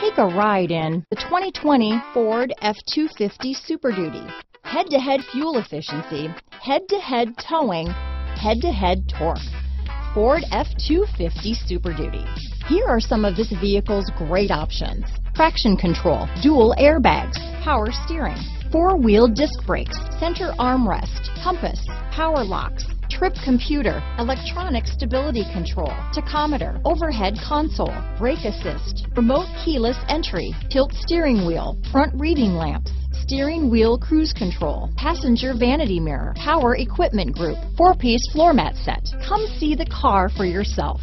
Take a ride in the 2020 Ford F-250 Super Duty. Head-to-head fuel efficiency, head-to-head towing, head-to-head torque. Ford F-250 Super Duty. Here are some of this vehicle's great options. Traction control, dual airbags, power steering, four-wheel disc brakes, center armrest, compass, power locks, trip computer, electronic stability control, tachometer, overhead console, brake assist, remote keyless entry, tilt steering wheel, front reading lamps, steering wheel cruise control, passenger vanity mirror, power equipment group, four-piece floor mat set. Come see the car for yourself.